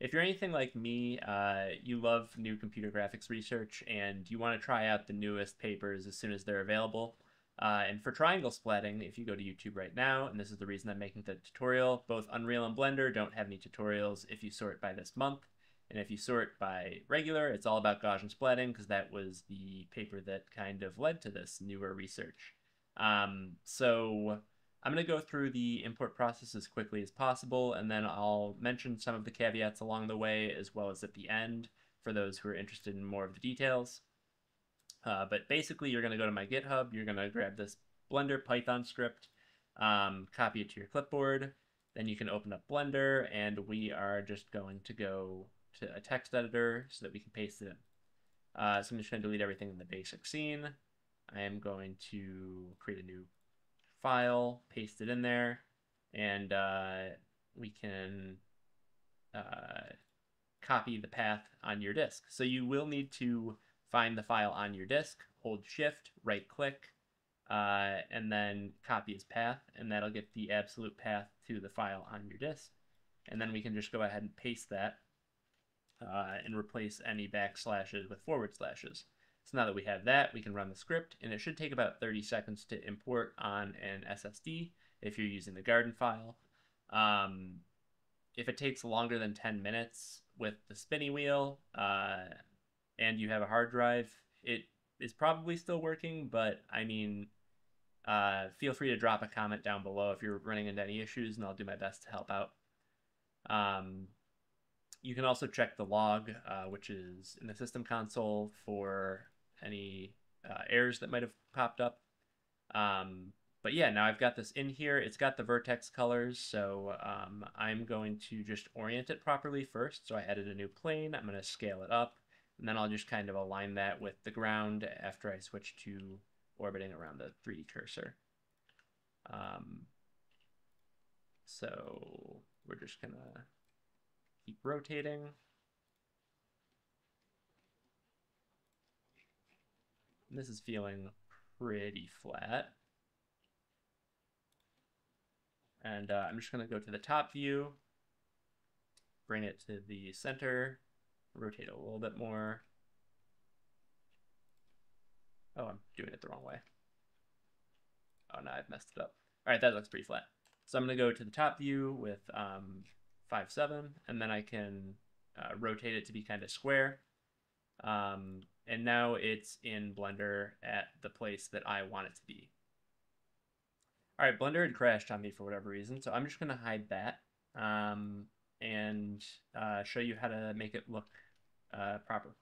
if you're anything like me, uh, you love new computer graphics research and you want to try out the newest papers as soon as they're available. Uh, and for triangle splatting, if you go to YouTube right now, and this is the reason I'm making the tutorial, both Unreal and Blender don't have any tutorials if you sort by this month. And if you sort by regular, it's all about Gaussian splatting because that was the paper that kind of led to this newer research. Um, so I'm going to go through the import process as quickly as possible, and then I'll mention some of the caveats along the way as well as at the end for those who are interested in more of the details. Uh, but basically, you're going to go to my GitHub, you're going to grab this Blender Python script, um, copy it to your clipboard, then you can open up Blender, and we are just going to go to a text editor so that we can paste it in. Uh, so I'm just going to delete everything in the basic scene. I am going to create a new file, paste it in there, and uh, we can uh, copy the path on your disk. So you will need to find the file on your disk, hold shift, right click, uh, and then copy as path, and that'll get the absolute path to the file on your disk. And then we can just go ahead and paste that uh, and replace any backslashes with forward slashes. So now that we have that, we can run the script, and it should take about 30 seconds to import on an SSD if you're using the Garden file. Um, if it takes longer than 10 minutes with the spinny wheel uh, and you have a hard drive, it is probably still working, but I mean, uh, feel free to drop a comment down below if you're running into any issues, and I'll do my best to help out. Um, you can also check the log, uh, which is in the system console for any uh, errors that might have popped up. Um, but yeah, now I've got this in here. It's got the vertex colors, so um, I'm going to just orient it properly first. So I added a new plane. I'm going to scale it up, and then I'll just kind of align that with the ground after I switch to orbiting around the 3D cursor. Um, so we're just going to keep rotating. This is feeling pretty flat. And uh, I'm just going to go to the top view, bring it to the center, rotate it a little bit more. Oh, I'm doing it the wrong way. Oh, no, I've messed it up. All right, that looks pretty flat. So I'm going to go to the top view with um, 5, 7, and then I can uh, rotate it to be kind of square. Um, and now it's in Blender at the place that I want it to be. All right, Blender had crashed on me for whatever reason, so I'm just going to hide that um, and uh, show you how to make it look uh, proper.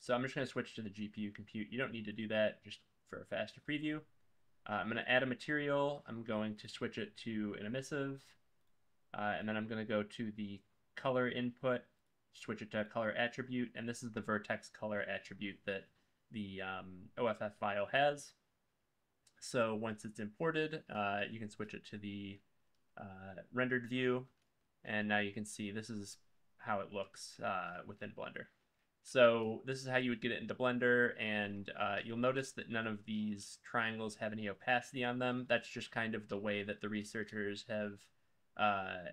So I'm just going to switch to the GPU compute. You don't need to do that just for a faster preview. Uh, I'm to add a material. I'm going to switch it to an emissive, uh, and then I'm going to go to the color input switch it to a color attribute, and this is the vertex color attribute that the um, OFF file has. So once it's imported, uh, you can switch it to the uh, rendered view, and now you can see this is how it looks uh, within Blender. So this is how you would get it into Blender, and uh, you'll notice that none of these triangles have any opacity on them. That's just kind of the way that the researchers have uh,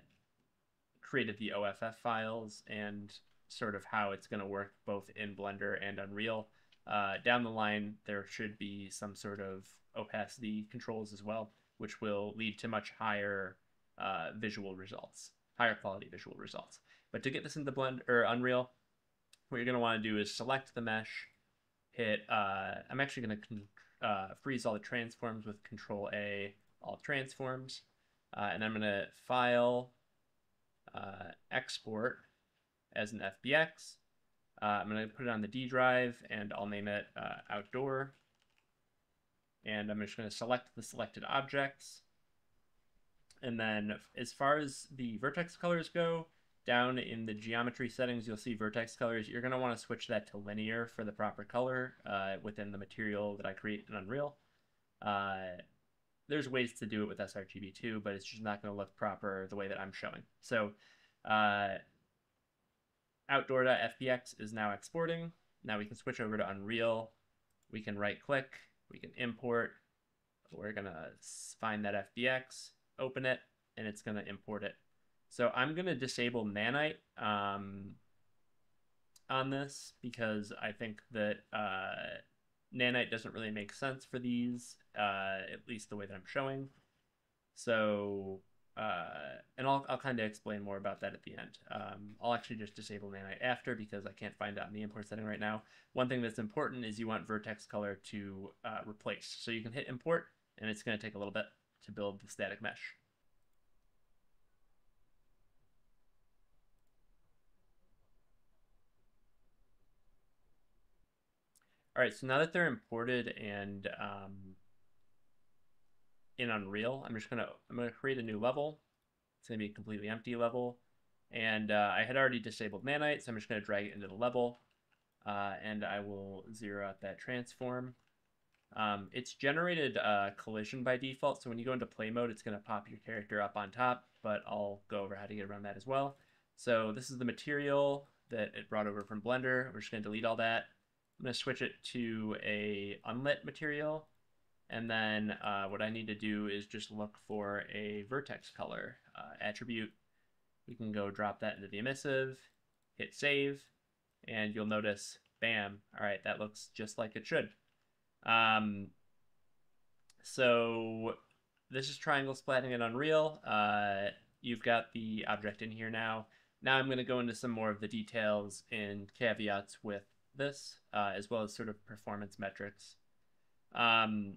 created the OFF files and sort of how it's going to work both in Blender and Unreal. Uh, down the line, there should be some sort of opacity controls as well, which will lead to much higher uh, visual results, higher quality visual results. But to get this into Blender or Unreal, what you're going to want to do is select the mesh, hit. Uh, I'm actually going to uh, freeze all the transforms with Control A, all transforms, uh, and I'm going to file, uh, export as an FBX. Uh, I'm going to put it on the D drive and I'll name it uh, outdoor. And I'm just going to select the selected objects. And then as far as the vertex colors go, down in the geometry settings, you'll see vertex colors. You're going to want to switch that to linear for the proper color uh, within the material that I create in Unreal. There's ways to do it with sRGB too, but it's just not going to look proper the way that I'm showing. So uh, outdoor.fbx is now exporting. Now we can switch over to Unreal. We can right click, we can import. We're gonna find that FBX, open it, and it's gonna import it. So I'm going to disable Nanite um, on this because I think that uh, Nanite doesn't really make sense for these, uh, at least the way that I'm showing. So, uh, and I'll, I'll kind of explain more about that at the end. Um, I'll actually just disable Nanite after because I can't find it on the import setting right now. One thing that's important is you want vertex color to uh, replace. So you can hit import and it's going to take a little bit to build the static mesh. All right, so now that they're imported and um, in Unreal, I'm just gonna I'm gonna create a new level. It's gonna be a completely empty level, and uh, I had already disabled nanite, so I'm just gonna drag it into the level, uh, and I will zero out that transform. Um, it's generated uh, collision by default, so when you go into play mode, it's gonna pop your character up on top, but I'll go over how to get around that as well. So this is the material that it brought over from Blender. We're just gonna delete all that. I'm going to switch it to a unlit material. And then uh, what I need to do is just look for a vertex color uh, attribute. We can go drop that into the emissive, hit save, and you'll notice, bam, all right, that looks just like it should. Um, so this is triangle splatting in Unreal. Uh, you've got the object in here now. Now I'm going to go into some more of the details and caveats with this, uh, as well as sort of performance metrics. Um,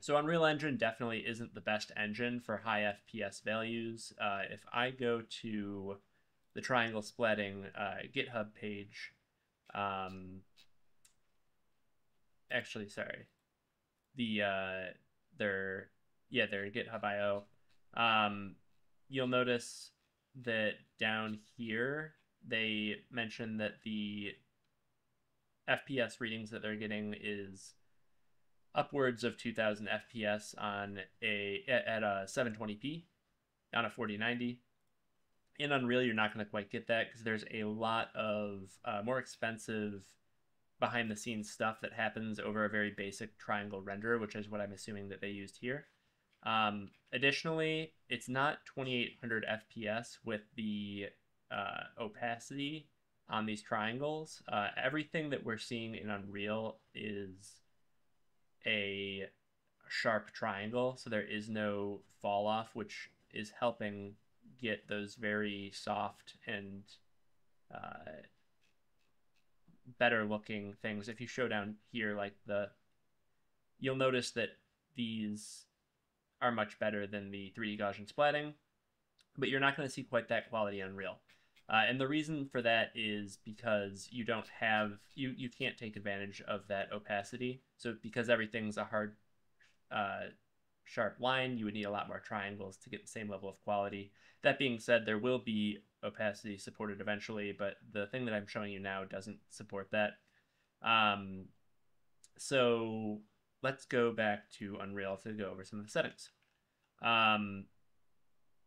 so Unreal Engine definitely isn't the best engine for high FPS values. Uh, if I go to the triangle splatting uh, GitHub page, um, actually, sorry, the uh, their yeah their GitHub IO, um, you'll notice that down here they mention that the FPS readings that they're getting is upwards of 2000 FPS on a at a 720p on a 4090. In Unreal, you're not going to quite get that because there's a lot of uh, more expensive behind the scenes stuff that happens over a very basic triangle render, which is what I'm assuming that they used here. Um, additionally, it's not 2800 FPS with the uh, opacity on these triangles. Uh, everything that we're seeing in Unreal is a sharp triangle, so there is no fall off, which is helping get those very soft and uh, better looking things. If you show down here, like the, you'll notice that these are much better than the 3D Gaussian splatting, but you're not going to see quite that quality in Unreal. Uh, and the reason for that is because you don't have you you can't take advantage of that opacity. So because everything's a hard, uh, sharp line, you would need a lot more triangles to get the same level of quality. That being said, there will be opacity supported eventually, but the thing that I'm showing you now doesn't support that. Um, so let's go back to Unreal to go over some of the settings. Um,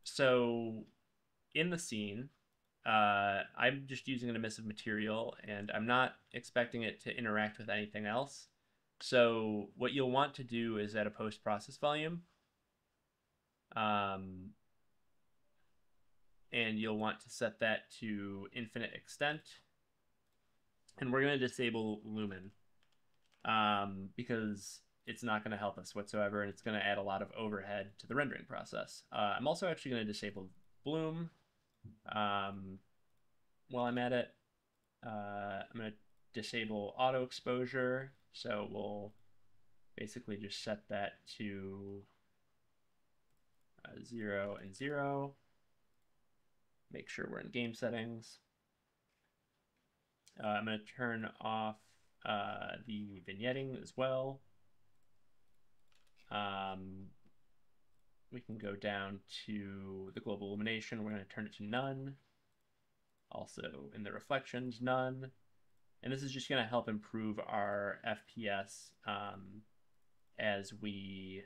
so in the scene, uh, I'm just using an emissive material and I'm not expecting it to interact with anything else. So what you'll want to do is at a post process volume, um, and you'll want to set that to infinite extent. And we're going to disable lumen um, because it's not going to help us whatsoever and it's going to add a lot of overhead to the rendering process. Uh, I'm also actually going to disable bloom um, while I'm at it, uh, I'm going to disable auto exposure. So we'll basically just set that to uh, 0 and 0. Make sure we're in game settings. Uh, I'm going to turn off uh, the vignetting as well. Um, we can go down to the global illumination. We're going to turn it to none. Also in the reflections, none. And this is just going to help improve our FPS um, as we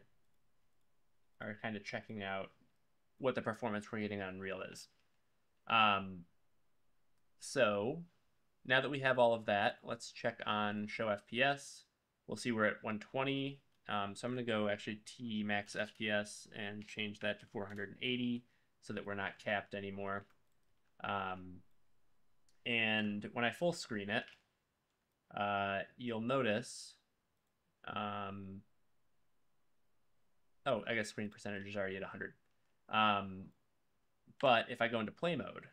are kind of checking out what the performance we're getting on Unreal is. Um, so now that we have all of that, let's check on show FPS. We'll see we're at 120 um, so I'm going to go actually T max FPS and change that to 480. so that we're not capped anymore. Um, and when I full screen it, uh, you'll notice, um, oh, I guess screen percentage is already at 100. Um, but if I go into play mode,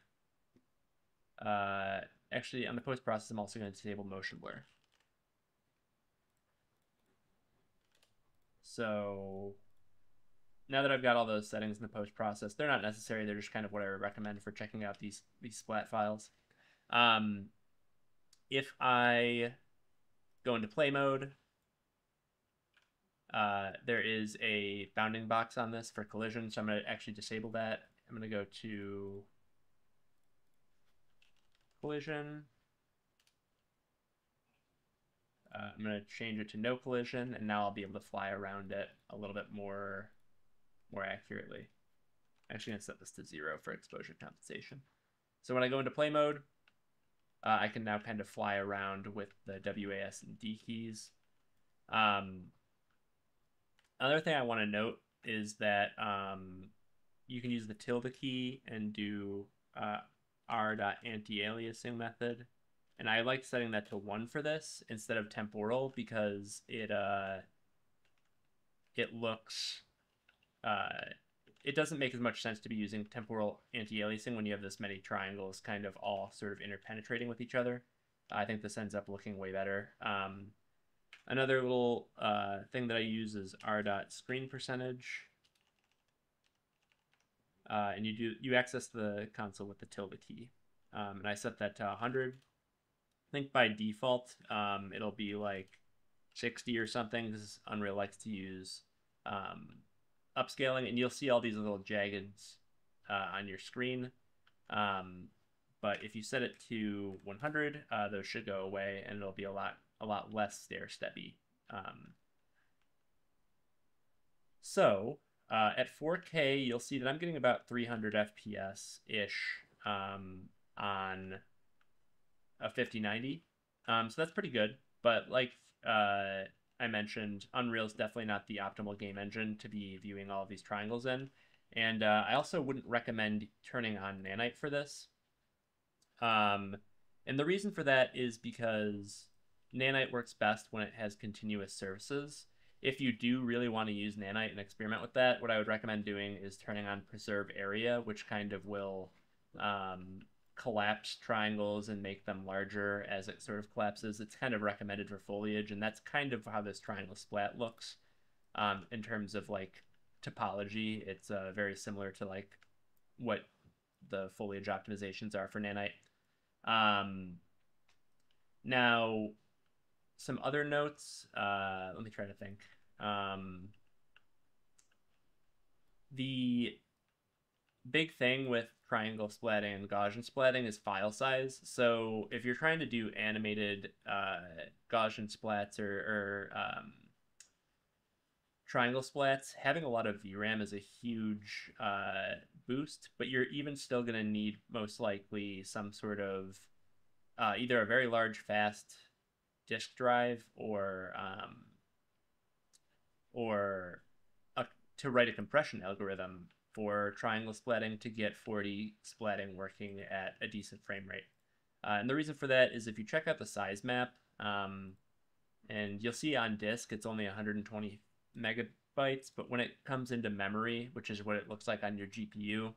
uh, actually on the post process, I'm also going to disable motion blur. So now that I've got all those settings in the post process, they're not necessary. They're just kind of what I recommend for checking out these these splat files. Um, if I go into play mode, uh, there is a bounding box on this for collision, so I'm going to actually disable that. I'm going to go to collision. Uh, I'm going to change it to no collision, and now I'll be able to fly around it a little bit more, more accurately. I'm actually going to set this to zero for exposure compensation. So when I go into play mode, uh, I can now kind of fly around with the WAS and D keys. Um, another thing I want to note is that um, you can use the tilde key and do uh, r.anti-aliasing method. And I like setting that to one for this instead of temporal because it uh, it looks uh, it doesn't make as much sense to be using temporal anti-aliasing when you have this many triangles kind of all sort of interpenetrating with each other. I think this ends up looking way better. Um, another little uh, thing that I use is r dot screen percentage. Uh, and you do you access the console with the tilde key. Um, and I set that to 100. I think by default, um, it'll be like 60 or something because Unreal likes to use um, upscaling, and you'll see all these little jaggeds uh, on your screen. Um, but if you set it to 100, uh, those should go away, and it'll be a lot a lot less stair steppy. Um, so uh, at 4K, you'll see that I'm getting about 300 FPS ish um, on a 5090. Um, so that's pretty good. But like uh, I mentioned, Unreal is definitely not the optimal game engine to be viewing all of these triangles in. And uh, I also wouldn't recommend turning on Nanite for this. Um, and the reason for that is because Nanite works best when it has continuous surfaces. If you do really want to use Nanite and experiment with that, what I would recommend doing is turning on Preserve Area, which kind of will um, collapse triangles and make them larger as it sort of collapses. It's kind of recommended for foliage, and that's kind of how this triangle splat looks um, in terms of like topology. It's uh, very similar to like what the foliage optimizations are for nanite. Um, now, some other notes. Uh, let me try to think. Um, the big thing with triangle splatting and Gaussian splatting is file size. So if you're trying to do animated uh, Gaussian splats or, or um, triangle splats, having a lot of VRAM is a huge uh, boost, but you're even still going to need most likely some sort of uh, either a very large, fast disk drive or um, or a, to write a compression algorithm for triangle splatting to get 4D splatting working at a decent frame rate. Uh, and the reason for that is if you check out the size map, um, and you'll see on disk it's only 120 megabytes, but when it comes into memory, which is what it looks like on your GPU,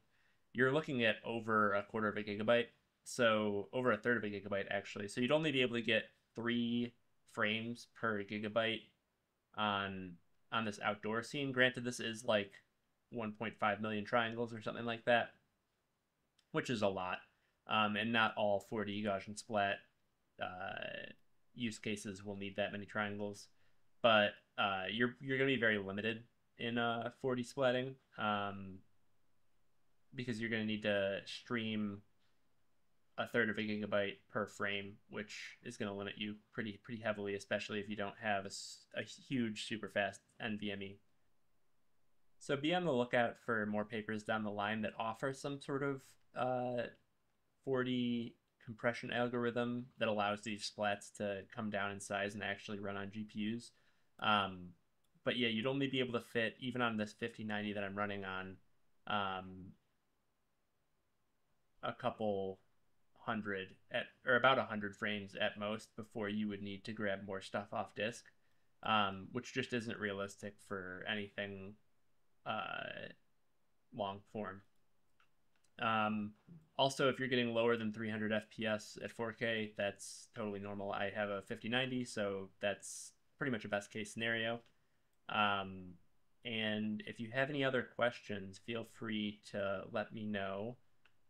you're looking at over a quarter of a gigabyte. So over a third of a gigabyte actually. So you'd only be able to get three frames per gigabyte on on this outdoor scene. Granted, this is like 1.5 million triangles or something like that, which is a lot. Um, and not all 4D Gaussian splat uh, use cases will need that many triangles, but uh, you're you're going to be very limited in uh, 4D splatting um, because you're going to need to stream a third of a gigabyte per frame, which is going to limit you pretty pretty heavily, especially if you don't have a, a huge super fast NVMe. So be on the lookout for more papers down the line that offer some sort of uh, 4D compression algorithm that allows these splats to come down in size and actually run on GPUs. Um, but yeah, you'd only be able to fit, even on this 5090 that I'm running on, um, a couple hundred at or about a hundred frames at most before you would need to grab more stuff off disk, um, which just isn't realistic for anything uh, long form. Um, also, if you're getting lower than 300 FPS at 4K, that's totally normal. I have a 5090, so that's pretty much a best case scenario. Um, and if you have any other questions, feel free to let me know.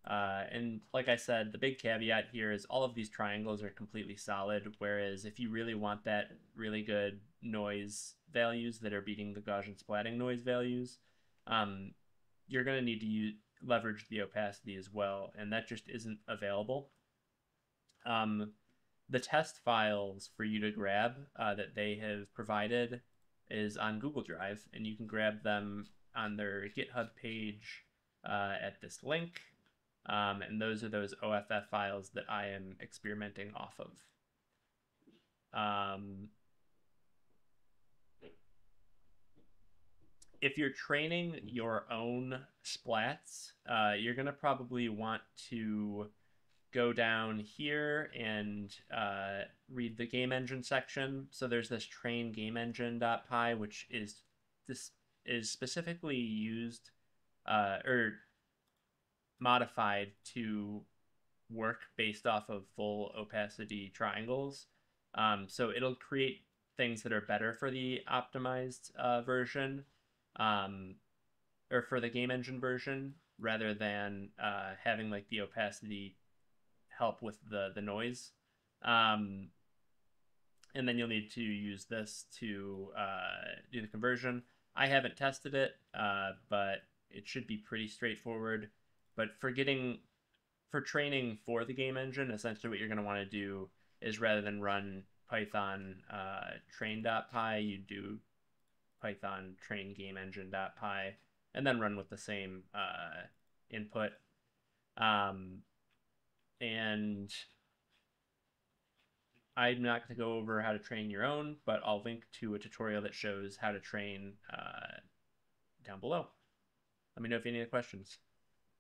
Uh, and like I said, the big caveat here is all of these triangles are completely solid, whereas if you really want that really good noise values that are beating the Gaussian splatting noise values, um, you're going to need to use, leverage the opacity as well, and that just isn't available. Um, the test files for you to grab uh, that they have provided is on Google Drive, and you can grab them on their GitHub page uh, at this link. Um, and those are those OFF files that I am experimenting off of. Um, if you're training your own splats, uh, you're going to probably want to go down here and uh, read the game engine section. So there's this train game engine.py, which is this is specifically used uh, or modified to work based off of full opacity triangles. Um, so it'll create things that are better for the optimized uh, version um, or for the game engine version rather than uh, having like the opacity help with the the noise. Um, and then you'll need to use this to uh, do the conversion. I haven't tested it, uh, but it should be pretty straightforward. But for getting for training for the game engine, essentially what you're going to want to do is rather than run Python uh, train.py, you do Python train game engine.py and then run with the same uh, input. Um, and I'm not going to go over how to train your own, but I'll link to a tutorial that shows how to train uh, down below. Let me know if you have any questions.